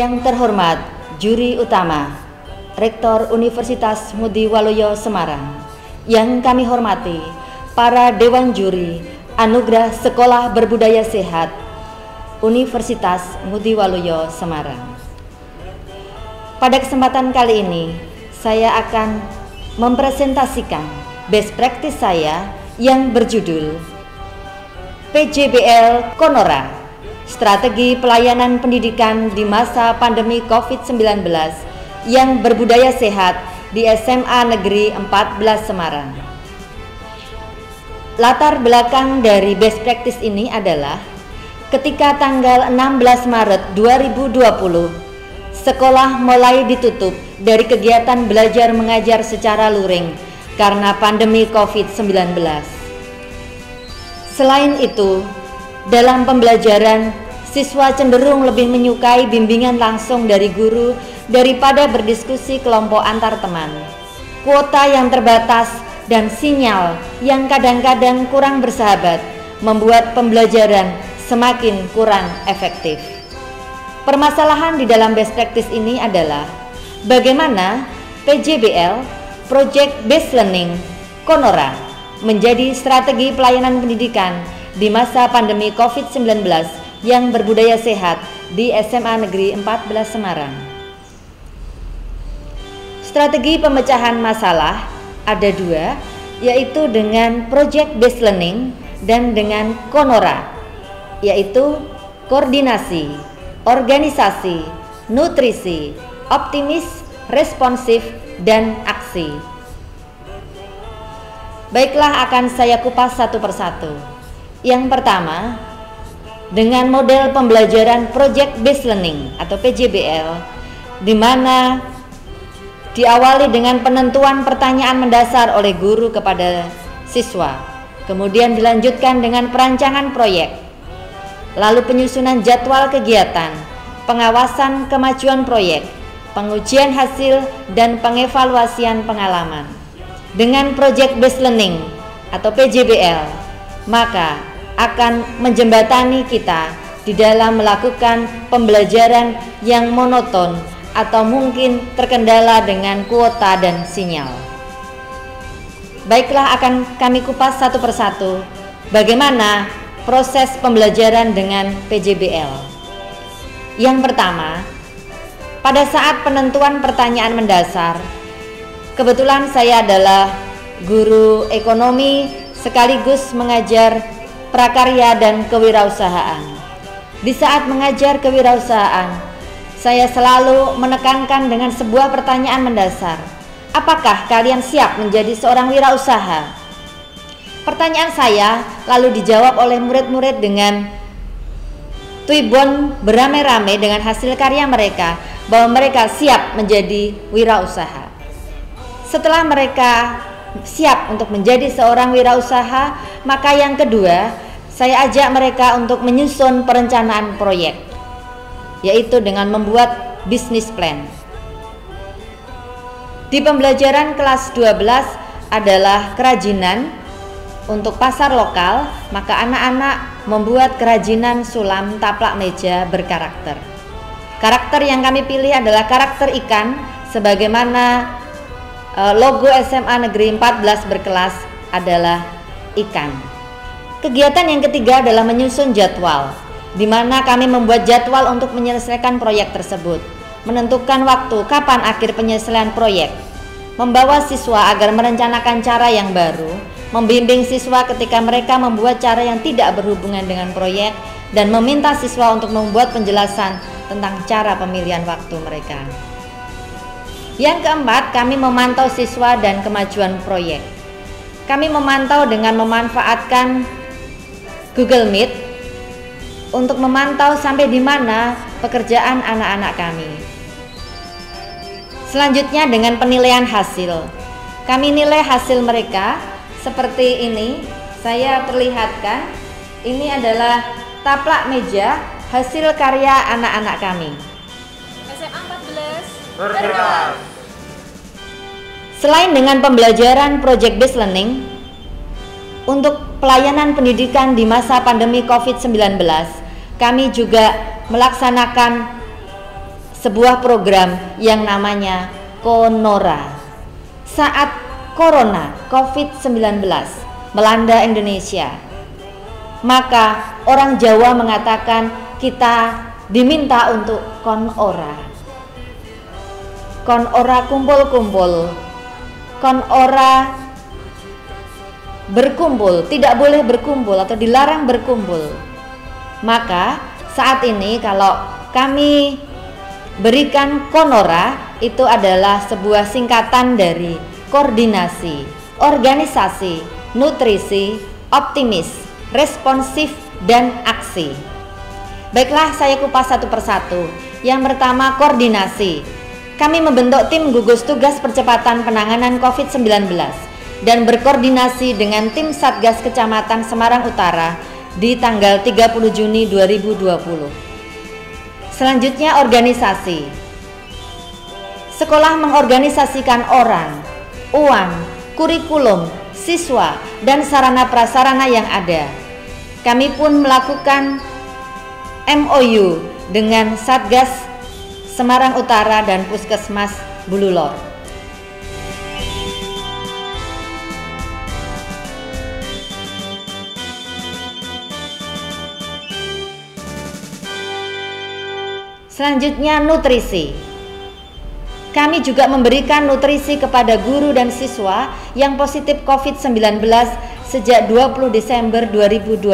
Yang terhormat juri utama Rektor Universitas Ngudi Waluyo Semarang. Yang kami hormati para dewan juri Anugerah Sekolah Berbudaya Sehat Universitas Ngudi Waluyo Semarang. Pada kesempatan kali ini saya akan mempresentasikan best practice saya yang berjudul PJBL Konora Strategi Pelayanan Pendidikan di Masa Pandemi COVID-19 yang Berbudaya Sehat di SMA Negeri 14 Semarang. Latar belakang dari best practice ini adalah ketika tanggal 16 Maret 2020 sekolah mulai ditutup dari kegiatan belajar mengajar secara luring karena pandemi COVID-19. Selain itu, dalam pembelajaran, siswa cenderung lebih menyukai bimbingan langsung dari guru daripada berdiskusi kelompok antar teman. Kuota yang terbatas dan sinyal yang kadang-kadang kurang bersahabat membuat pembelajaran semakin kurang efektif. Permasalahan di dalam best practice ini adalah bagaimana PJBL Project Based Learning Konora menjadi strategi pelayanan pendidikan di masa pandemi COVID-19 yang berbudaya sehat di SMA Negeri 14 Semarang. Strategi pemecahan masalah ada dua, yaitu dengan Project Based Learning dan dengan Konora, yaitu koordinasi, organisasi, nutrisi, optimis, responsif, dan aksi. Baiklah akan saya kupas satu persatu. Yang pertama, dengan model pembelajaran Project Based Learning atau PJBL, di mana diawali dengan penentuan pertanyaan mendasar oleh guru kepada siswa, kemudian dilanjutkan dengan perancangan proyek, lalu penyusunan jadwal kegiatan, pengawasan kemajuan proyek, pengujian hasil, dan pengevaluasian pengalaman. Dengan Project Based Learning atau PJBL, maka akan menjembatani kita di dalam melakukan pembelajaran yang monoton atau mungkin terkendala dengan kuota dan sinyal. Baiklah akan kami kupas satu persatu bagaimana proses pembelajaran dengan PJBL. Yang pertama, pada saat penentuan pertanyaan mendasar, kebetulan saya adalah guru ekonomi sekaligus mengajar prakarya dan kewirausahaan. Di saat mengajar kewirausahaan, saya selalu menekankan dengan sebuah pertanyaan mendasar. Apakah kalian siap menjadi seorang wirausaha? Pertanyaan saya lalu dijawab oleh murid-murid dengan tuibon beramai-ramai dengan hasil karya mereka bahwa mereka siap menjadi wirausaha. Setelah mereka siap untuk menjadi seorang wirausaha, maka yang kedua, saya ajak mereka untuk menyusun perencanaan proyek, yaitu dengan membuat bisnis plan. Di pembelajaran kelas 12 adalah kerajinan untuk pasar lokal, maka anak-anak membuat kerajinan sulam taplak meja berkarakter. Karakter yang kami pilih adalah karakter ikan sebagaimana logo SMA Negeri 14 berkelas adalah ikan. Kegiatan yang ketiga adalah menyusun jadwal, di mana kami membuat jadwal untuk menyelesaikan proyek tersebut, menentukan waktu kapan akhir penyelesaian proyek, membawa siswa agar merencanakan cara yang baru, membimbing siswa ketika mereka membuat cara yang tidak berhubungan dengan proyek, dan meminta siswa untuk membuat penjelasan tentang cara pemilihan waktu mereka. Yang keempat, kami memantau siswa dan kemajuan proyek. Kami memantau dengan memanfaatkan Google Meet untuk memantau sampai di mana pekerjaan anak-anak kami. Selanjutnya dengan penilaian hasil. Kami nilai hasil mereka seperti ini. Saya perlihatkan ini adalah taplak meja hasil karya anak-anak kami. SMA 14 berkelas. Selain dengan pembelajaran project based learning, untuk pelayanan pendidikan di masa pandemi COVID-19, kami juga melaksanakan sebuah program yang namanya Konora. Saat Corona COVID-19 melanda Indonesia, maka orang Jawa mengatakan kita diminta untuk konora. Konora kumpul-kumpul. Konora berkumpul, tidak boleh berkumpul atau dilarang berkumpul. Maka saat ini kalau kami berikan konora itu adalah sebuah singkatan dari koordinasi, organisasi, nutrisi, optimis, responsif, dan aksi. Baiklah, saya kupas satu persatu. Yang pertama, koordinasi. Kami membentuk tim gugus tugas percepatan penanganan COVID-19 dan berkoordinasi dengan tim Satgas Kecamatan Semarang Utara di tanggal 30 Juni 2020. Selanjutnya organisasi. Sekolah mengorganisasikan orang, uang, kurikulum, siswa, dan sarana prasarana yang ada. Kami pun melakukan MOU dengan Satgas Semarang Utara dan Puskesmas Bululor. Selanjutnya nutrisi. Kami juga memberikan nutrisi kepada guru dan siswa yang positif COVID-19 sejak 20 Desember 2020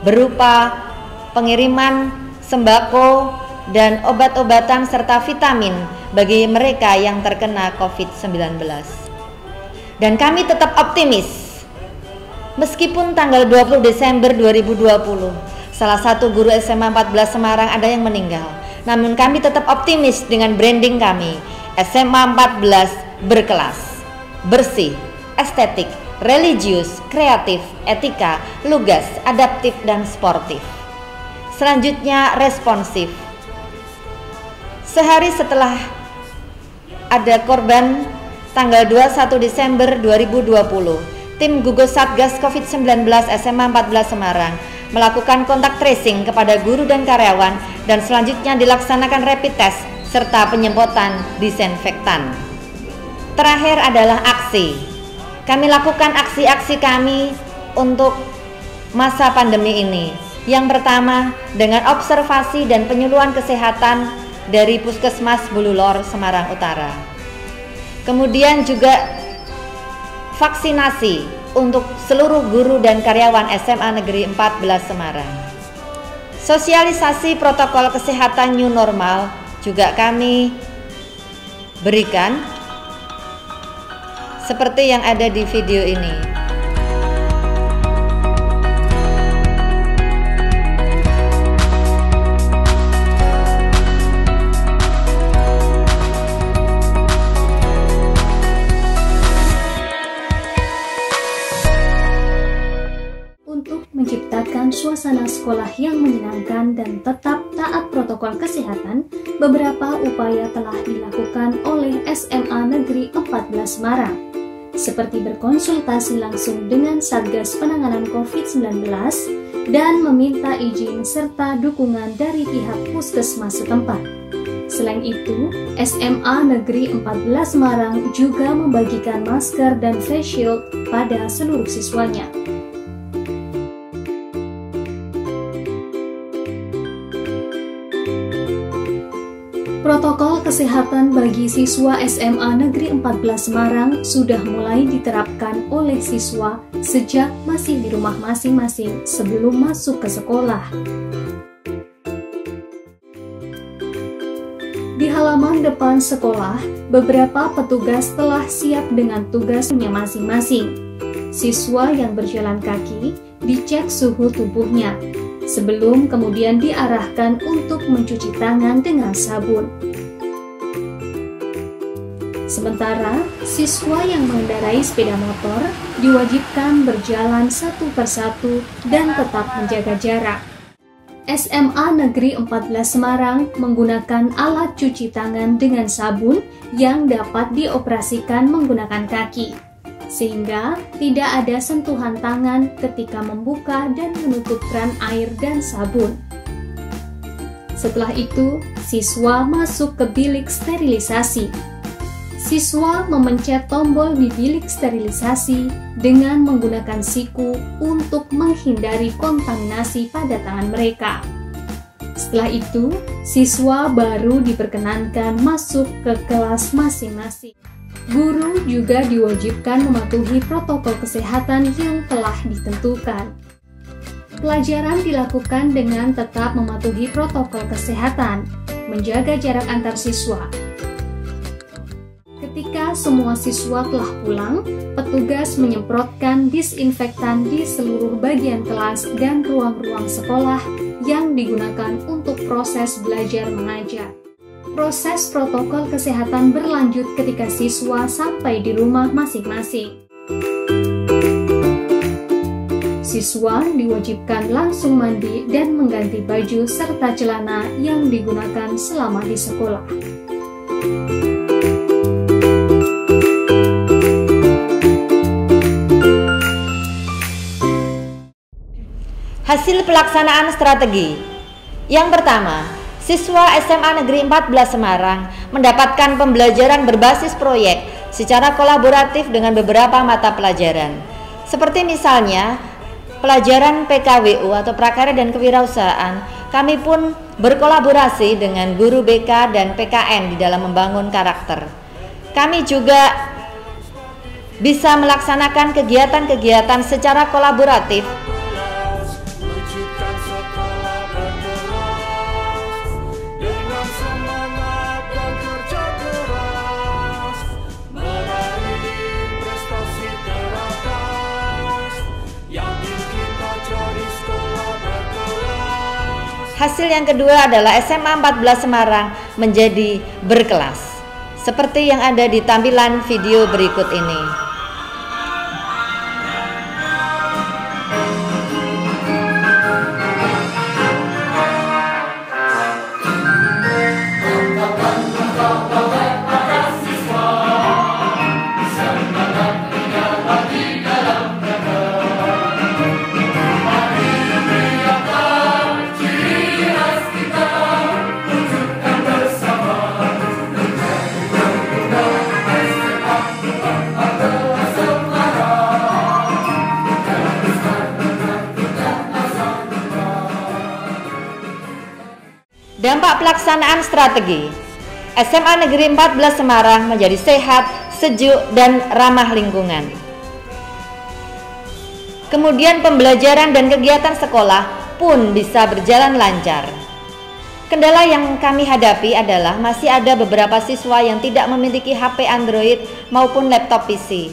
berupa pengiriman sembako dan obat-obatan serta vitamin bagi mereka yang terkena COVID-19. Dan kami tetap optimis meskipun tanggal 20 Desember 2020 salah satu guru SMA 14 Semarang ada yang meninggal namun kami tetap optimis dengan branding kami SMA 14 berkelas, bersih, estetik, religius, kreatif, etika, lugas, adaptif, dan sportif. Selanjutnya responsif. Sehari setelah ada korban tanggal 21 Desember 2020, tim gugus Satgas COVID-19 SMA 14 Semarang melakukan kontak tracing kepada guru dan karyawan dan selanjutnya dilaksanakan rapid test serta penyemprotan disinfektan. Terakhir adalah aksi. Kami lakukan aksi-aksi kami untuk masa pandemi ini. Yang pertama, dengan observasi dan penyuluhan kesehatan dari Puskesmas Bululor Semarang Utara. Kemudian juga vaksinasi untuk seluruh guru dan karyawan SMA Negeri 14 Semarang. Sosialisasi protokol kesehatan new normal juga kami berikan seperti yang ada di video ini. Suasana sekolah yang menyenangkan dan tetap taat protokol kesehatan, beberapa upaya telah dilakukan oleh SMA Negeri 14 Semarang, seperti berkonsultasi langsung dengan Satgas Penanganan COVID-19 dan meminta izin serta dukungan dari pihak puskesmas setempat. Selain itu, SMA Negeri 14 Semarang juga membagikan masker dan face shield pada seluruh siswanya. Protokol kesehatan bagi siswa SMA Negeri 14 Semarang sudah mulai diterapkan oleh siswa sejak masih di rumah masing-masing sebelum masuk ke sekolah. Di halaman depan sekolah, beberapa petugas telah siap dengan tugasnya masing-masing. Siswa yang berjalan kaki dicek suhu tubuhnya, sebelum kemudian diarahkan untuk mencuci tangan dengan sabun. Sementara siswa yang mengendarai sepeda motor diwajibkan berjalan satu persatu dan tetap menjaga jarak. SMA Negeri 14 Semarang menggunakan alat cuci tangan dengan sabun yang dapat dioperasikan menggunakan kaki sehingga tidak ada sentuhan tangan ketika membuka dan menutup keran air dan sabun. Setelah itu, siswa masuk ke bilik sterilisasi. Siswa memencet tombol di bilik sterilisasi dengan menggunakan siku untuk menghindari kontaminasi pada tangan mereka. Setelah itu, siswa baru diperkenankan masuk ke kelas masing-masing. Guru juga diwajibkan mematuhi protokol kesehatan yang telah ditentukan. Pelajaran dilakukan dengan tetap mematuhi protokol kesehatan, menjaga jarak antar siswa. Ketika semua siswa telah pulang, petugas menyemprotkan disinfektan di seluruh bagian kelas dan ruang-ruang sekolah yang digunakan untuk proses belajar mengajar. Proses protokol kesehatan berlanjut ketika siswa sampai di rumah masing-masing. Siswa diwajibkan langsung mandi dan mengganti baju serta celana yang digunakan selama di sekolah. Hasil pelaksanaan strategi Yang pertama, Siswa SMA Negeri 14 Semarang mendapatkan pembelajaran berbasis proyek secara kolaboratif dengan beberapa mata pelajaran. Seperti misalnya pelajaran PKWU atau Prakarya dan Kewirausahaan, kami pun berkolaborasi dengan guru BK dan PKN di dalam membangun karakter. Kami juga bisa melaksanakan kegiatan-kegiatan secara kolaboratif Hasil yang kedua adalah SMA 14 Semarang menjadi berkelas. Seperti yang ada di tampilan video berikut ini. Pelaksanaan strategi SMA Negeri 14 Semarang menjadi sehat, sejuk, dan ramah lingkungan. Kemudian pembelajaran dan kegiatan sekolah pun bisa berjalan lancar. Kendala yang kami hadapi adalah masih ada beberapa siswa yang tidak memiliki HP Android maupun laptop PC.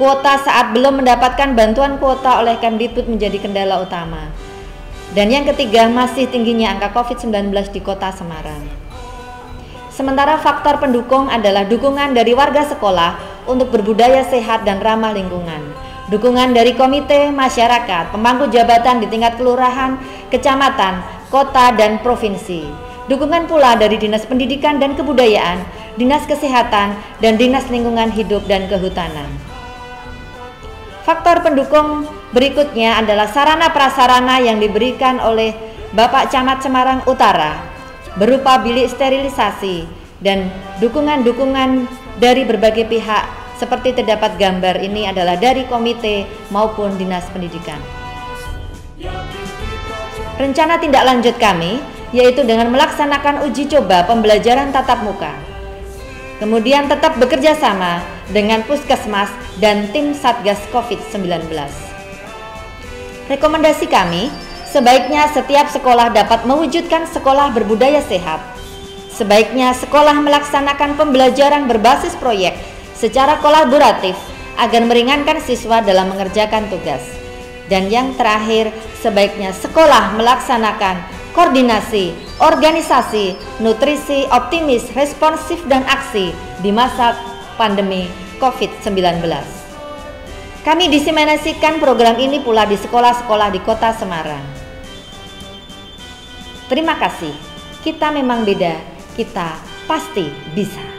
Kuota saat belum mendapatkan bantuan kuota oleh Kemdikbud menjadi kendala utama. Dan yang ketiga, masih tingginya angka COVID-19 di kota Semarang. Sementara faktor pendukung adalah dukungan dari warga sekolah untuk berbudaya sehat dan ramah lingkungan. Dukungan dari komite, masyarakat, pemangku jabatan di tingkat kelurahan, kecamatan, kota, dan provinsi. Dukungan pula dari Dinas Pendidikan dan Kebudayaan, Dinas Kesehatan, dan Dinas Lingkungan Hidup dan Kehutanan. Faktor pendukung berikutnya adalah sarana prasarana yang diberikan oleh Bapak Camat Semarang Utara berupa bilik sterilisasi dan dukungan-dukungan dari berbagai pihak seperti terdapat gambar ini adalah dari komite maupun dinas pendidikan. Rencana tindak lanjut kami yaitu dengan melaksanakan uji coba pembelajaran tatap muka. Kemudian tetap bekerja sama dengan puskesmas dan tim Satgas COVID-19. Rekomendasi kami, sebaiknya setiap sekolah dapat mewujudkan sekolah berbudaya sehat. Sebaiknya sekolah melaksanakan pembelajaran berbasis proyek secara kolaboratif agar meringankan siswa dalam mengerjakan tugas. Dan yang terakhir, sebaiknya sekolah melaksanakan koordinasi, organisasi, nutrisi, optimis, responsif, dan aksi di masa pandemi COVID-19. Kami diseminasikan program ini pula di sekolah-sekolah di kota Semarang. Terima kasih. Kita memang beda, kita pasti bisa.